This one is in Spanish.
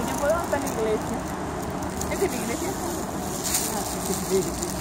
Si yo puedo hasta la iglesia. ¿Es de la iglesia? Ah, sí, sí.